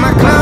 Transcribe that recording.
my clock.